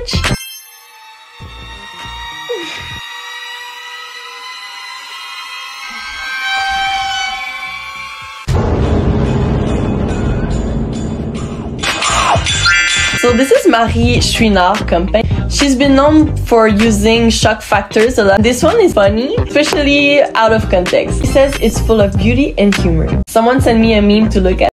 much. So this is Marie Chouinard company. She's been known for using shock factors a lot. This one is funny, especially out of context. She says it's full of beauty and humor. Someone sent me a meme to look at.